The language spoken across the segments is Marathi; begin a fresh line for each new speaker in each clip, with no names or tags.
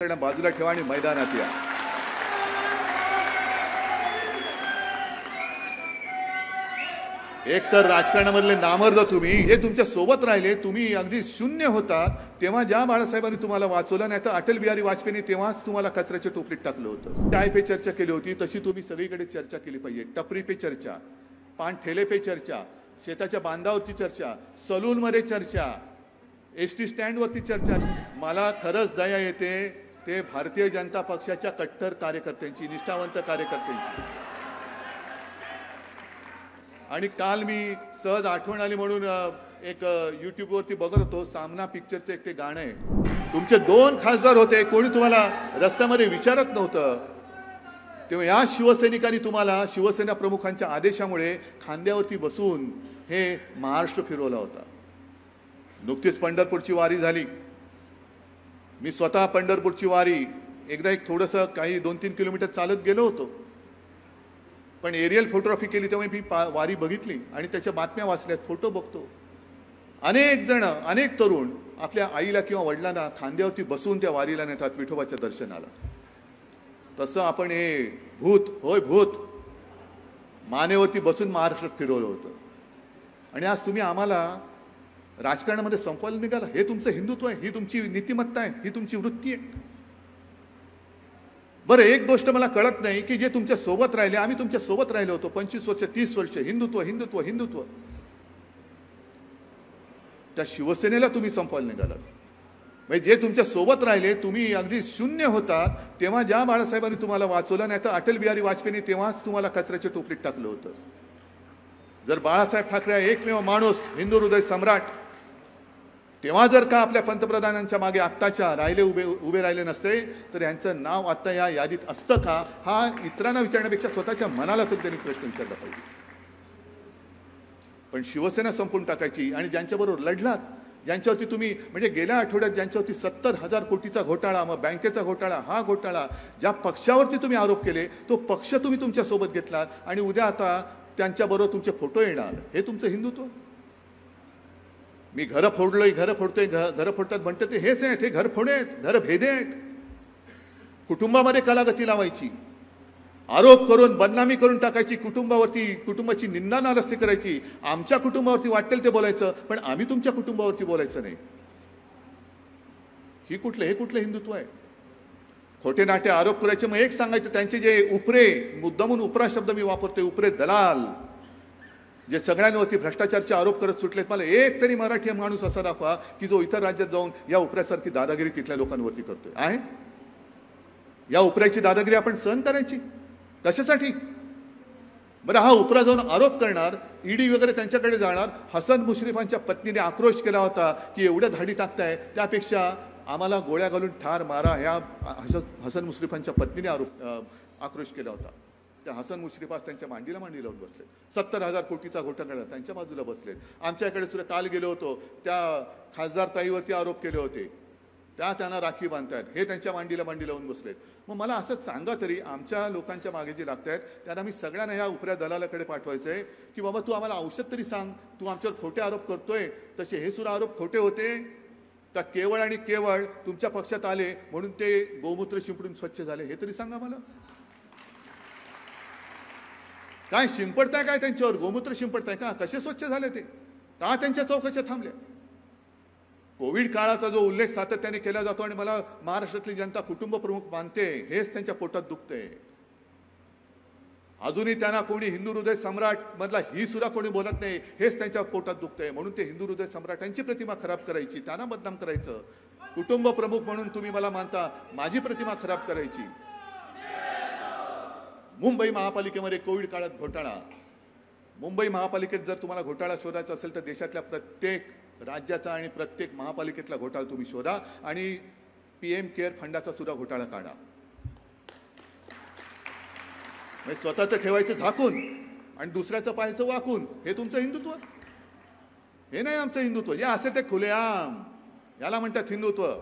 बाजूला ठेवा आणि मैदानात या. एक तर राजकारणामधले नामर्द तुम्ही जे तुमच्यासोबत राहिले तुम्ही अगदी शून्य होता तेव्हा ज्या बाळासाहेबांनी तुम्हाला वाचवलं नाही तर अटल बिहारी वाजपेयींनी तेव्हाच तुम्हाला कचऱ्याच्या टोपलीत टाकलं होतं. काय पे चर्चा केली होती तशी तुम्ही सगळीकडे चर्चा केली पाहिजे. टपरी पे चर्चा पान ठेले पे चर्चा शेताच्या बांधावरची चर्चा सलूनमध्ये चर्चा एस टी स्टँडवरती चर्चा. मला खरंच दया येते ते भारतीय जनता पक्षाच्या कट्टर कार्यकर्त्यांची निष्ठावंत कार्यकर्त्यांची. आणि काल मी सहज आठवण आली म्हणून एक युट्यूबवरती बघत होतो सामना पिक्चरचं एक ते गाणं आहे. तुमचे दोन खासदार होते कोणी तुम्हाला रस्त्यामध्ये विचारत नव्हतं. तेव्हा या शिवसैनिकांनी तुम्हाला शिवसेना प्रमुखांच्या आदेशामुळे खांद्यावरती बसून हे महाराष्ट्र फिरवला होता. नुकतीच पंढरपूरची वारी झाली. मी स्वतः पंढरपूरची वारी एकदा एक थोडंसं काही दोन तीन किलोमीटर चालत गेलो होतो. पण एरियल फोटोग्राफी केली तेव्हा मी पा वारी बघितली आणि त्याच्या बातम्या वाचल्या फोटो बघतो. अनेक जण अनेक तरुण आपल्या आईला किंवा वडिलांना खांद्यावरती बसून त्या वारीला नेतात विठोबाच्या दर्शनाला. तसं आपण हे भूत होय भूत मानेवरती बसून महाराष्ट्रात फिरवलं होतं. आणि आज तुम्ही आम्हाला राजकारणामध्ये संपवायला निघाला. हे तुमचं हिंदुत्व आहे ही तुमची नीतिमत्ता आहे ही तुमची वृत्ती आहे. बरं एक गोष्ट मला कळत नाही की जे तुमच्यासोबत राहिले आम्ही तुमच्यासोबत राहिलो होतो. पंचवीस वर्ष तीस वर्ष हिंदुत्व हिंदुत्व हिंदुत्व. त्या शिवसेनेला तुम्ही संपवायला निघाला म्हणजे जे तुमच्यासोबत राहिले तुम्ही अगदी शून्य होता तेव्हा ज्या बाळासाहेबांनी तुम्हाला वाचवलं नाही तर अटल बिहारी वाजपेयींनी तेव्हाच तुम्हाला कचऱ्याच्या टोपलीत टाकलं होतं. जर बाळासाहेब ठाकरे एकमेव माणूस हिंदू हृदय सम्राट तेव्हा जर का आपल्या पंतप्रधानांच्या मागे आत्ताच्या राहिले उभे उभे राहिले नसते तर यांचं नाव आत्ता या यादीत असतं का? हा इतरांना विचारण्यापेक्षा स्वतःच्या मनाला तर त्यांनी प्रश्न विचारला पाहिजे. पण शिवसेना संपून टाकायची आणि ज्यांच्याबरोबर लढलात ज्यांच्यावरती तुम्ही म्हणजे गेल्या आठवड्यात ज्यांच्यावरती सत्तर हजार कोटीचा घोटाळा मग बँकेचा घोटाळा हा घोटाळा ज्या पक्षावरती तुम्ही आरोप केले तो पक्ष तुम्ही तुमच्यासोबत घेतलात आणि उद्या आता त्यांच्याबरोबर तुमचे फोटो येणार. हे तुमचं हिंदुत्व? मी घरं फोडलोय घरं फोडतोय घर घरं फोडतात म्हणतात ते हेच आहेत हे घर फोडे आहेत घर भेदे आहेत कुटुंबामध्ये कलागती लावायची. आरोप करून बदनामी करून टाकायची कुटुंबावरती कुटुंबाची निंदा नारस्ती करायची. आमच्या कुटुंबावरती वाटेल ते बोलायचं पण आम्ही तुमच्या कुटुंबावरती बोलायचं नाही. ही कुठलं हे कुठलं हिंदुत्व आहे? खोटे नाटे आरोप करायचे मग एक सांगायचं त्यांचे जे उपरे मुद्दामून उपरा शब्द मी वापरतोय उपरे दलाल. जे सगळ्यांवरती भ्रष्टाचारचे आरोप करत सुटलेत मला एक तरी मराठी माणूस असा दाखवा की जो इतर राज्यात जाऊन या उपऱ्यासारखी दादागिरी तिथल्या लोकांवरती करतोय. आहे? या उपऱ्याची दादागिरी आपण सहन करायची. कशासाठी? बरं हा उपरा जाऊन आरोप करणार ईडी वगैरे त्यांच्याकडे जाणार हसन मुश्रीफांच्या पत्नीने आक्रोश केला होता की एवढ्या धाडी टाकताय त्यापेक्षा आम्हाला गोळ्या घालून ठार मारा ह्या हसन हसन मुश्रीफांच्या पत्नीने आरोप आक्रोश केला होता. त्या हसन मुश्रीफ आज त्यांच्या मांडीला मांडी लावून बसले. सत्तर हजार कोटीचा घोटाळा त्यांच्या बाजूला बसले. आमच्याकडे सुद्धा काल गेलो होतो. त्या खासदार ताईवरती आरोप केले होते. त्या त्यांना राखी बांधतायत. हे त्यांच्या मांडीला मांडी लावून बसलेत मग मला असंच सांगा तरी आमच्या लोकांच्या मागे जे लागतायत त्यांना मी सगळ्यांना ह्या उपऱ्या दलालाकडे पाठवायचं आहे की बाबा तू आम्हाला औषध तरी सांग. तू आमच्यावर खोटे आरोप करतोय. तसे हे सुद्धा आरोप खोटे होते? का केवळ आणि केवळ तुमच्या पक्षात आले म्हणून ते गोमूत्र शिंपडून स्वच्छ झाले हे तरी सांगा मला. काय शिंपडताय काय त्यांच्यावर? गोमूत्र शिंपडताय का? कसे स्वच्छ झाले ते? का त्यांच्या चौकशा थांबल्या? कोविड काळाचा जो उल्लेख सातत्याने केला जातो आणि मला महाराष्ट्रातली जनता कुटुंब प्रमुख मानते हेच त्यांच्या पोटात दुखतंय. अजूनही त्यांना कोणी हिंदू हृदय सम्राट मधला ही सुद्धा कोणी बोलत नाही हेच त्यांच्या पोटात दुखतंय. म्हणून ते हिंदू हृदय सम्राटांची प्रतिमा खराब करायची त्यांना बदनाम करायचं. कुटुंब प्रमुख म्हणून तुम्ही मला मानता माझी प्रतिमा खराब करायची. मुंबई महापालिकेमध्ये कोविड काळात घोटाळा. मुंबई महापालिकेत जर तुम्हाला घोटाळा शोधायचा असेल तर देशातल्या प्रत्येक राज्याचा आणि प्रत्येक महापालिकेतला घोटाळा तुम्ही शोधा आणि पी एम केअर फंडाचा सुद्धा घोटाळा काढा. म्हणजे स्वतःचं ठेवायचं झाकून आणि दुसऱ्याचं पाहायचं वाकून हे तुमचं हिंदुत्व. हे नाही आमचं हिंदुत्व. या असे ते खुलेआम. याला म्हणतात हिंदुत्व.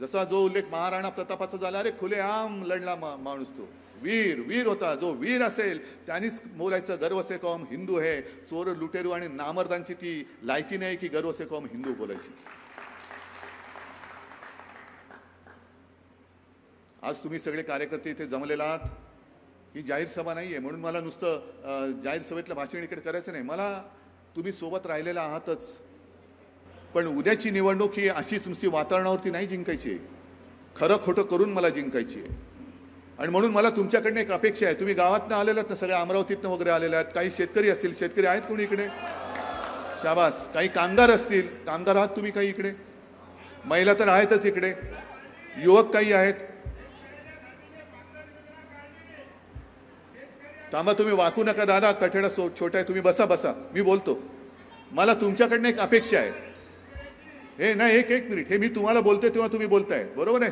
जसा जो उल्लेख महाराणा प्रतापाचा झाला अरे खुलेआम लढला मा- माणूस तो. वीर वीर होता जो वीर असेल त्यानीच बोलायचं गर्व से कौम हिंदू हे. चोर लुटेरू आणि नामर्दांची ती लायकी नाही की गर्व से कौम हिंदू बोलायची. आज तुम्ही सगळे कार्यकर्ते इथे जमलेला आहात. ही जाहीर सभा नाही आहे म्हणून मला नुसतं जाहीर सभेतलं भाषण इकडे करायचं नाही. मला तुम्ही सोबत राहिलेला आहातच. पण उद्याची निवडणूक ही अशीच नुसती वातावरणावरती नाही जिंकायची. आहे खरं खोटं करून मला जिंकायची आहे. आणि म्हणून मला तुमच्याकडनं एक अपेक्षा आहे. तुम्ही गावातनं आलेले ना सगळ्या अमरावतीतनं वगैरे आलेल्या आहेत. काही शेतकरी असतील शेतकरी आहेत कोणी इकडे? शाबास. काही कामगार असतील कामगार आहात तुम्ही काही इकडे? महिला तर आहेतच इकडे. युवक काही आहेत? थांबा तुम्ही वाकू नका दादा. कठेडा सो छोटा आहे. तुम्ही बसा बसा. मी बोलतो. मला तुमच्याकडनं एक अपेक्षा आहे. हे नाही एक एक मिनिट. हे मी तुम्हाला बोलतोय तेव्हा तुम्ही बोलताय. बरोबर आहे?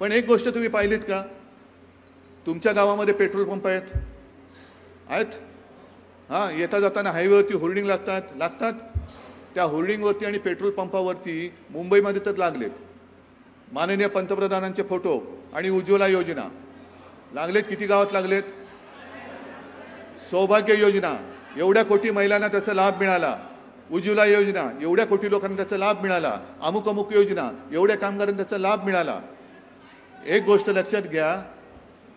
पण एक गोष्ट तुम्ही पाहिलीत का? तुमच्या गावामध्ये पेट्रोल पंप आहेत? आहेत? हां येता जाताना हायवेवरती होर्डिंग लागतात. लागतात. त्या होर्डिंगवरती आणि पेट्रोल पंपावरती मुंबईमध्ये तर लागलेत. माननीय पंतप्रधानांचे फोटो आणि उज्ज्वला योजना. लागलेत किती गावात लागलेत? सौभाग्य योजना. एवढ्या कोटी महिलांना त्याचा लाभ मिळाला. उज्ज्वला योजना. एवढ्या कोटी लोकांना त्याचा लाभ मिळाला. अमुक अमुक योजना. एवढ्या कामगारांना त्याचा लाभ मिळाला. एक गोष्ट लक्षात घ्या.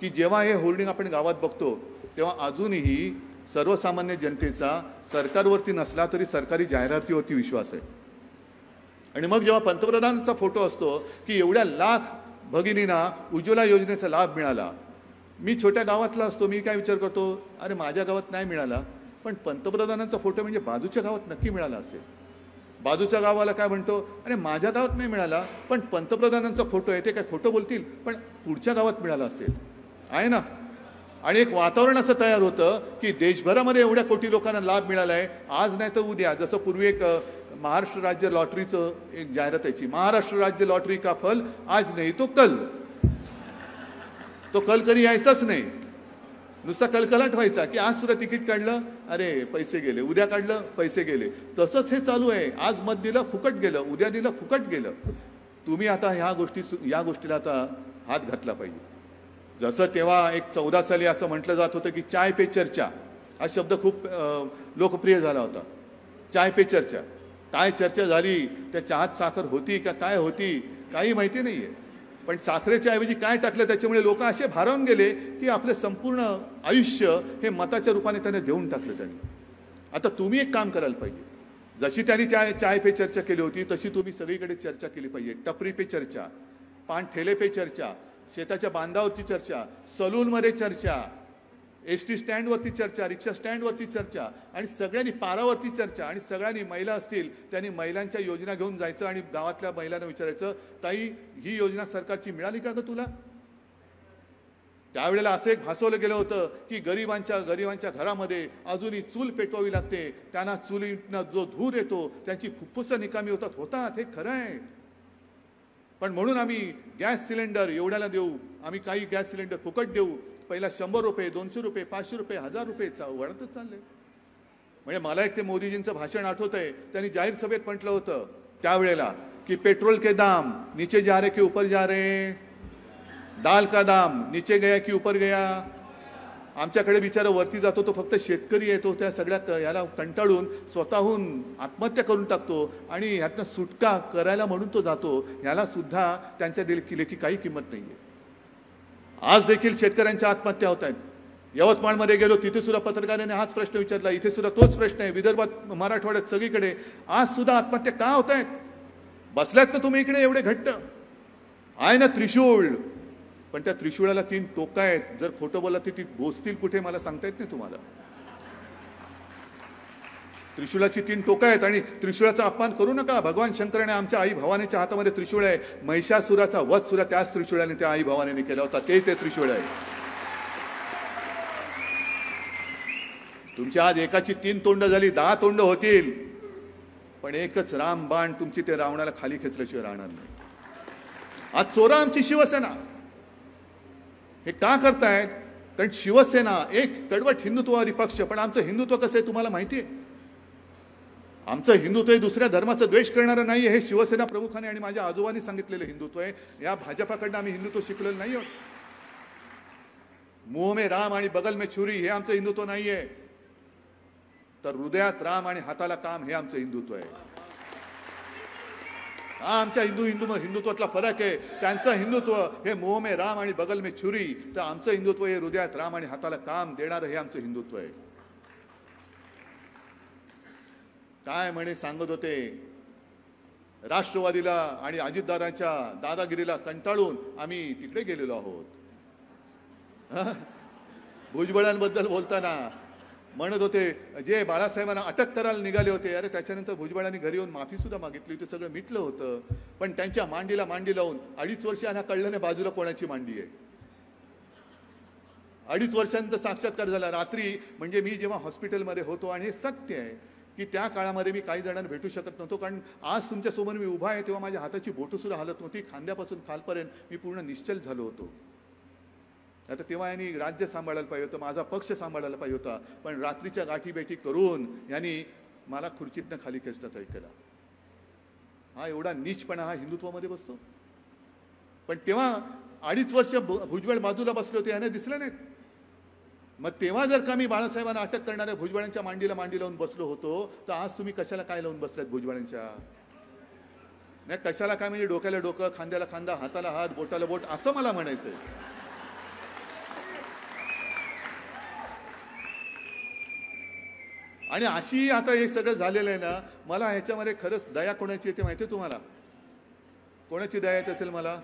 की जेव्हा हे होल्डिंग आपण गावात बघतो तेव्हा अजूनही सर्वसामान्य जनतेचा सरकारवरती नसला तरी सरकारी जाहिरातीवरती विश्वास आहे. आणि मग जेव्हा पंतप्रधानांचा फोटो असतो की एवढ्या लाख भगिनींना उज्ज्वला योजनेचा लाभ मिळाला. मी छोट्या गावातला असतो मी काय विचार करतो? अरे माझ्या गावात नाही मिळाला. पण पंतप्रधानांचा फोटो म्हणजे बाजूच्या गावात नक्की मिळाला असेल. बाजूच्या गावाला काय म्हणतो? अरे माझ्या गावात नाही मिळाला पण पंतप्रधानांचा फोटो आहे ते काय खोटं बोलतील? पण पुढच्या गावात मिळाला असेल. आहे ना? आणि एक वातावरण असं तयार होतं की देशभरामध्ये एवढ्या कोटी लोकांना लाभ मिळाला आहे आज नाही तर उद्या. जसं पूर्वी एक महाराष्ट्र राज्य लॉटरीचं एक जाहिरात यायची. महाराष्ट्र राज्य लॉटरी का फल? आज नाही तो कल. तो कल कधी यायचाच नाही. नुसता कलकलाट व्हायचा की आज सुद्धा तिकीट काढलं? अरे पैसे गेले. उद्या काढलं? पैसे गेले. तसंच हे चालू आहे. आज मत दिलं फुकट गेलं. उद्या दिलं फुकट गेलं. तुम्ही आता ह्या गोष्टी या गोष्टीला आता हात घातला पाहिजे. जसं तेव्हा एक चौदा साली असं म्हटलं जात होतं की चाय पे चर्चा हा शब्द खूप लोकप्रिय झाला होता. चाय पे चर्चा. काय चर्चा झाली? त्या चहात साखर होती का? काय होती? काही माहिती नाही आहे पण साखरेच्या ऐवजी काय टाकलं? त्याच्यामुळे लोक असे भारावून गेले की आपलं संपूर्ण आयुष्य हे मताच्या रूपाने त्याने देऊन टाकलं त्यांनी. आता तुम्ही एक काम करायला पाहिजे. जशी त्यांनी चाय चाय पे चर्चा केली होती तशी तुम्ही सगळीकडे चर्चा केली पाहिजे. टपरी पे चर्चा पान ठेले पे चर्चा शेताच्या बांधावरची चर्चा सलूनमध्ये चर्चा एस टी स्टँडवरती चर्चा रिक्षा स्टँडवरती चर्चा आणि सगळ्यांनी पारावरती चर्चा आणि सगळ्यांनी महिला असतील त्यांनी महिलांच्या योजना घेऊन जायचं आणि गावातल्या महिलांना विचारायचं ताई ही योजना सरकारची मिळाली का ग तुला? त्यावेळेला असं एक भासवलं गेलं होतं की गरिबांच्या गरिबांच्या घरामध्ये अजूनही चूल पेटवावी लागते. त्यांना चुलीनं जो धूर येतो त्यांची फुफ्फुसं निकामी होतात. होतात हे खरं आहे. पण म्हणून आम्ही गॅस सिलेंडर एवढ्याला देऊ आम्ही काही गॅस सिलेंडर फुकट देऊ. पहिला शंभर रुपये दोनशे रुपये पाचशे रुपये हजार रुपये चा- वाढतच चालले म्हणजे मला एक ते मोदीजींचं भाषण आठवत आहे त्यांनी जाहीर सभेत म्हटलं होतं त्यावेळेला की पेट्रोल के दाम नीचे जा रहे की ऊपर जा रहे दाल का दाम नीचे गया की ऊपर गया? आमच्याकडे बिचारा वरती जातो तो फक्त शेतकरी येतो त्या सगळ्या क- याला कंटाळून स्वतःहून आत्महत्या करून टाकतो आणि ह्यातनं सुटका करायला म्हणून तो जातो ह्याला सुद्धा त्यांच्या देखील लेखी काही किंमत नाहीये. आज देखील शेतकऱ्यांच्या आत्महत्या होत आहेत. यवतमाळमध्ये गेलो तिथे सुद्धा पत्रकाराने हाच प्रश्न विचारला इथे सुद्धा तोच प्रश्न आहे विदर्भात मराठवाड्यात सगळीकडे आज सुद्धा आत्महत्या का होत आहेत? बसल्यात ना तुम्ही इकडे एवढे घट्ट? आहे ना त्रिशूळ? पण त्या त्रिशूळाला तीन टोका आहेत. जर खोटं बोलला तर ती बोचतील कुठे मला सांगता येत नाही तुम्हाला. त्रिशूळाची तीन टोका आहेत आणि त्रिशूळाचा अपमान करू नका. भगवान शंकराने आमच्या आई भवानीच्या हातामध्ये त्रिशूळ आहे. महिषासुराचा वध सुद्धा त्याच त्रिशूळाने त्या आई भवानीने केला होता. ते ते त्रिशूळ आहे. तुमच्या आज एकाची तीन तोंड झाली. दहा तोंड होतील. पण एकच राम बाण तुमची ते रावणाला खाली खेचल्याशिवाय राहणार नाही. आज चोरा आमची शिवसेना. हे का करतायत? कारण शिवसेना एक कडवट हिंदुत्ववादी पक्ष पण आमचं हिंदुत्व कसं आहे तुम्हाला माहिती आहे? आमचं हिंदुत्व हे दुसऱ्या धर्माचा द्वेष करणारं नाही हे शिवसेना प्रमुखाने आणि माझ्या आजोबांनी सांगितलेलं हिंदुत्व आहे. या भाजपाकडनं आम्ही हिंदुत्व शिकलेलं नाही आहोत मुंह मे राम आणि बगल मे छुरी हे आमचं हिंदुत्व नाही आहे तर हृदयात राम आणि हाताला काम हे आमचं हिंदुत्व आहे. हा आमच्या हिंदू हिंदू हिंदुत्वातला फरक आहे. त्यांचं हिंदुत्व हे मोहमे राम आणि बगल में छुरी. तर आमचं हिंदुत्व हे हृदयात राम आणि हाताला काम देणारं हे आमचं हिंदुत्व आहे. काय म्हणे सांगत होते? राष्ट्रवादीला आणि अजितदारांच्या दादागिरीला कंटाळून आम्ही तिकडे गेलेलो आहोत. भुजबळांबद्दल बोलताना म्हणत होते जे बाळासाहेबांना अटक करायला निघाले होते अरे त्याच्यानंतर भुजबळांनी घरी येऊन माफी सुद्धा मागितली होती सगळं मिटलं होतं. पण त्यांच्या मांडीला मांडी लावून अडीच वर्ष यांना कळलं नाही बाजूला कोणाची मांडी आहे. अडीच वर्षांचा साक्षात्कार झाला. रात्री म्हणजे मी जेव्हा हॉस्पिटलमध्ये होतो आणि हे सत्य आहे की त्या काळामध्ये मी काही जणांना भेटू शकत नव्हतो कारण आज तुमच्यासमोर मी उभा आहे तेव्हा माझ्या हाताची बोटंसुद्धा सुद्धा नव्हती. खांद्यापासून खालपर्यंत मी पूर्ण निश्चल झालो होतो. आता तेव्हा यांनी राज्य सांभाळायला पाहिजे होतं माझा पक्ष सांभाळायला पाहिजे होता. पण रात्रीच्या गाठीबेठी करून यांनी मला खुर्चीतनं खाली खेचण्याचा केला. हा एवढा नीचपणा हा हिंदुत्वामध्ये बसतो. पण तेव्हा अडीच वर्ष भुजबळ बाजूला बसले होते याने दिसले नाही मग तेव्हा जर का मी बाळासाहेबांना अटक करणाऱ्या भुजबळांच्या मांडीला मांडी लावून बसलो होतो तर आज तुम्ही कशाला काय लावून बसल्यात भुजबळांच्या? नाही कशाला काय म्हणजे डोक्याला डोकं खांद्याला खांदा हाताला हात बोटाला बोट असं मला म्हणायचंय. आणि अशी आता हे सगळं झालेलं आहे ना मला ह्याच्यामध्ये खरंच दया कोणाची येते माहिती आहे तुम्हाला? कोणाची दया येत असेल मला?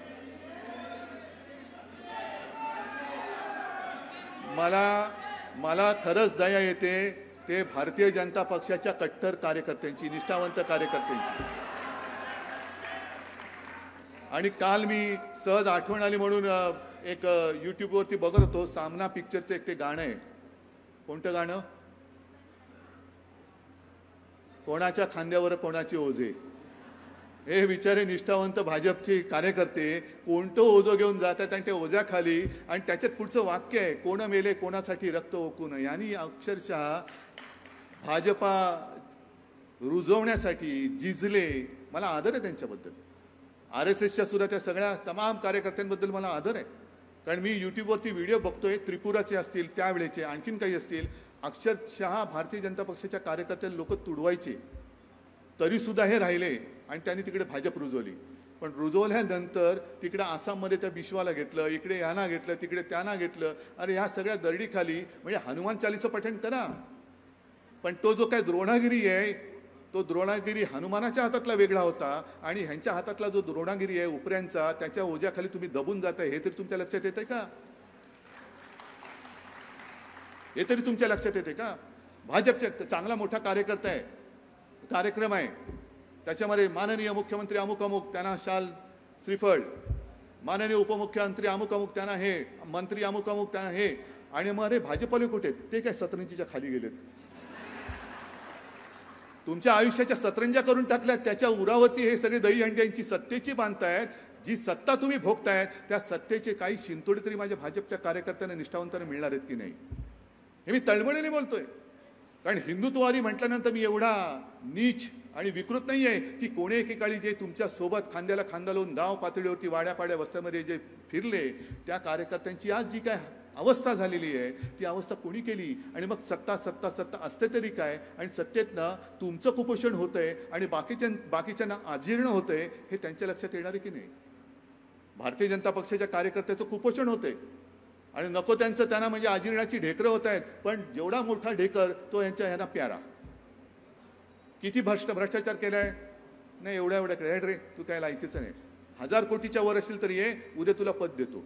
मला मला खरंच दया येते ते भारतीय जनता पक्षाच्या कट्टर कार्यकर्त्यांची निष्ठावंत कार्यकर्त्यांची. आणि काल मी सहज आठवण आली म्हणून एक यूट्यूबवरती बघत होतो सामना पिक्चरचं एक ते गाणं आहे. कोणतं गाणं? कोणाच्या खांद्यावर कोणाचे ओझे? हे विचारे निष्ठावंत भाजपचे कार्यकर्ते कोणतं ओझं घेऊन जातात आणि त्या ओझ्याखाली आणि त्याच्यात पुढचं वाक्य आहे कोण मेले कोणासाठी रक्त ओकून यांनी अक्षरशः भाजपा रुजवण्यासाठी जिजले मला आदर आहे त्यांच्याबद्दल. आर एस एसच्या सुद्धा त्या सगळ्या तमाम कार्यकर्त्यांबद्दल मला आदर आहे. कारण मी यूट्यूबवरती व्हिडिओ बघतोय त्रिपुराचे असतील त्यावेळेचे आणखीन काही असतील. अक्षरशः भारतीय जनता पक्षाच्या कार्यकर्त्यांना लोक तुडवायचे. तरीसुद्धा हे राहिले आणि त्यांनी तिकडे भाजप रुजवली. पण रुजवल्यानंतर तिकडे आसाममध्ये त्या बिश्वाला घेतलं इकडे यांना घेतलं तिकडे त्यांना घेतलं. अरे ह्या सगळ्या दरडीखाली म्हणजे हनुमान चालीचं पठण करा पण तो जो काय द्रोणागिरी आहे तो द्रोणागिरी हनुमानाच्या हातातला वेगळा होता आणि ह्यांच्या हातातला जो द्रोणागिरी आहे उपऱ्यांचा त्याच्या ओझ्याखाली तुम्ही दबून जाताय हे तरी तुमच्या लक्षात येतंय का? हे तरी तुमच्या लक्षात येते का? भाजपच्या चांगला मोठा कार्यकर्ता आहे. कार्यक्रम आहे. त्याच्यामध्ये माननीय मुख्यमंत्री अमुक अमुक त्यांना शाल श्रीफळ. माननीय उपमुख्यमंत्री अमुक अमुक त्यांना हे. मंत्री अमुक अमुक त्यांना हे. आणि मग अरे भाजपले कुठे आहेत? ते काय सतरंजीच्या खाली गेलेत. तुमच्या आयुष्याच्या सतरंजा करून टाकल्यात. त्याच्या उरावरती हे सगळे दहीहंड्यांची सत्तेची बांधतायत. जी सत्ता तुम्ही भोगतायत त्या सत्तेचे काही शिंतोडे तरी माझ्या भाजपच्या कार्यकर्त्यांना निष्ठावंतांना मिळणार आहेत की नाही? हे मी तळमळीने बोलतोय. कारण हिंदुत्ववादी म्हटल्यानंतर मी एवढा नीच आणि विकृत नाही आहे की कोणी एकेकाळी जे तुमच्यासोबत खांद्याला खांदा लावून गाव पातळीवरती वाड्यापाड्या वस्त्यामध्ये जे फिरले त्या कार्यकर्त्यांची आज जी काय अवस्था झालेली आहे ती अवस्था कोणी केली? आणि मग सत्ता सत्ता सत्ता असते तरी काय? आणि सत्तेतनं तुमचं कुपोषण होतंय आणि बाकीच्या बाकीच्यांना अजीर्ण होतंय हे त्यांच्या लक्षात येणार आहे की नाही? भारतीय जनता पक्षाच्या कार्यकर्त्याचं कुपोषण होतंय. आणि नको त्यांचं त्यांना म्हणजे आजीर्णाची ढेकरं होत आहेत पण जेवढा मोठा ढेकर तो यांच्या ह्यांना प्यारा. किती भ्रष्ट भ्रष्टाचार केलाय? नाही एवढ्या एवढ्या रे तू काय लायकीचं नाही. हजार कोटीच्या वर असेल तरी ये उद्या तुला पद देतो.